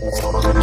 ま。